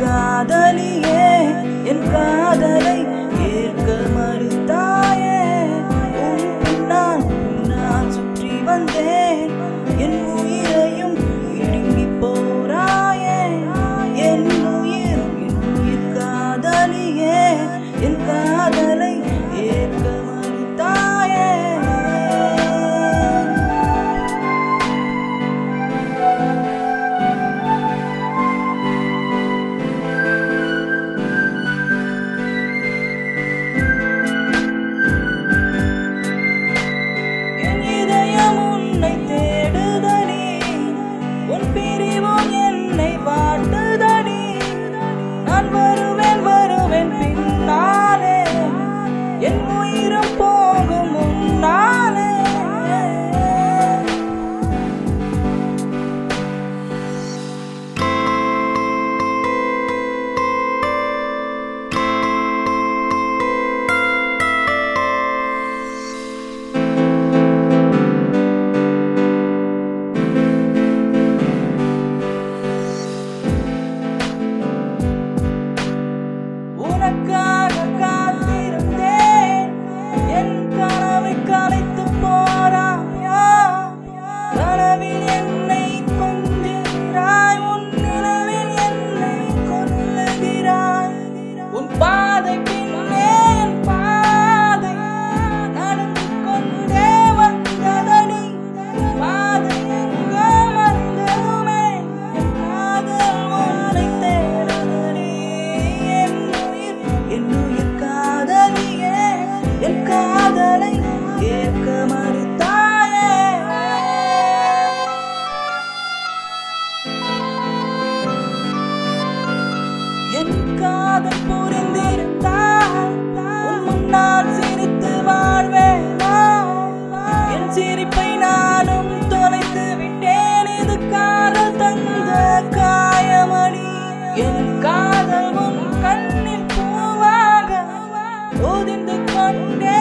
காதலியே என் காதலை ஏற்க மறுத்தாயே. நான் சுற்றி வந்தேன். golpe காதலை ஏற்க மறுத்தாயே. என் காதல் புரிந்திருந்தால் முன்னால் சிரித்து வாழ்வேனா? என் சிரிப்பை நானும் தொலைத்து விட்டேன். இது காதல் தந்த உன் கண்ணில் பூவாக ஒதிந்து கொண்டே